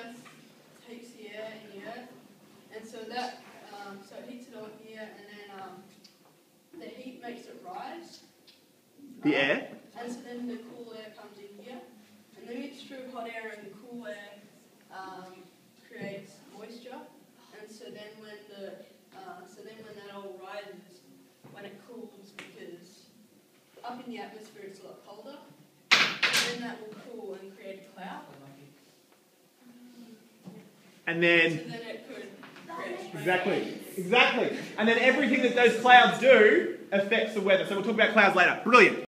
sun heats the takes the air in the earth, and so that um, so it heats it on here, and then um, the heat makes it rise. The Um, air? And so then the cool air comes in here, and the mixture of hot air and cool air um, creates moisture, and so then when the uh, so then when that all rises, when it cools, because up in the atmosphere it's a lot colder, then that will cool and create a cloud. And then, then it could create exactly, exactly. And then everything that those clouds do affects the weather. So we'll talk about clouds later. Brilliant.